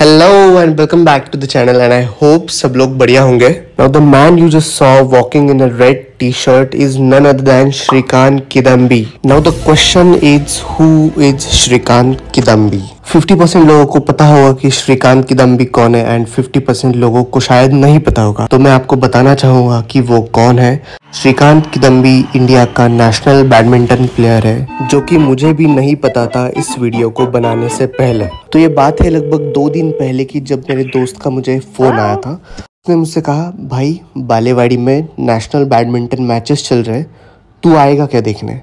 hello and welcome back to the channel and I hope सब लोग बढ़िया होंगे now the man you just saw walking in a red T shirt is none other than Srikanth Kidambi now the question is who is Srikanth Kidambi 50% लोगों को पता होगा कि श्रीकांत किदम्बी कौन है एंड 50% लोगों को शायद नहीं पता होगा। तो मैं आपको बताना चाहूँगा कि वो कौन है। श्रीकांत किदम्बी इंडिया का नेशनल बैडमिंटन प्लेयर है, जो कि मुझे भी नहीं पता था इस वीडियो को बनाने से पहले। तो ये बात है लगभग दो दिन पहले की, जब मेरे दोस्त का मुझे फ़ोन आया था। उसने मुझसे कहा, भाई, बालेवाड़ी में नेशनल बैडमिंटन मैचेस चल रहे तू आएगा क्या देखने?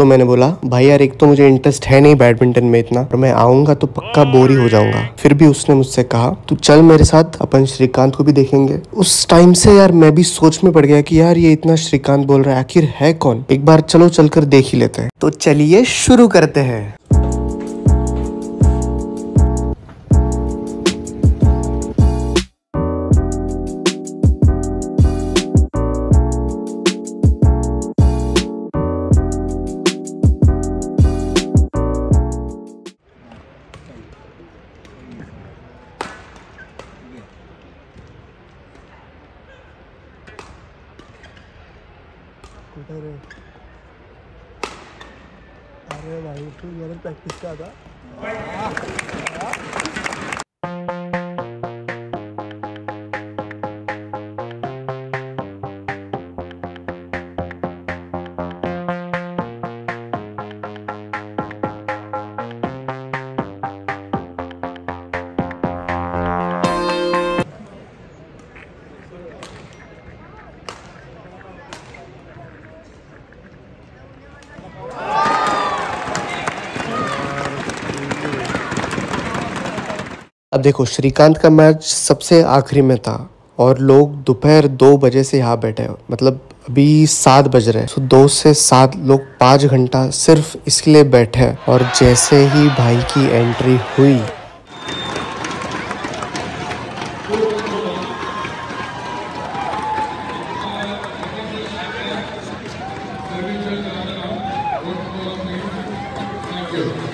तो मैंने बोला, भाई यार, एक तो मुझे इंटरेस्ट है नहीं बैडमिंटन में इतना, और मैं आऊँगा तो पक्का बोर ही हो जाऊँगा। फिर भी उसने मुझसे कहा, तू चल मेरे साथ, अपन श्रीकांत को भी देखेंगे। उस टाइम से यार मैं भी सोच में पड़ गया कि यार ये इतना श्रीकांत बोल रहा है, आखिर है कौन? एक बार चलो चलकर देख ही लेते हैं। तो चलिए शुरू करते हैं। कुठे है। अरे भाई तू मेरे प्रैक्टिस का आता अब देखो, श्रीकांत का मैच सबसे आखिरी में था और लोग दोपहर दो बजे से यहाँ बैठे हैं। मतलब अभी सात बज रहे हैं। तो दो से सात लोग पाँच घंटा सिर्फ़ इसके लिए बैठे हैं और जैसे ही भाई की एंट्री हुई। मिल्टन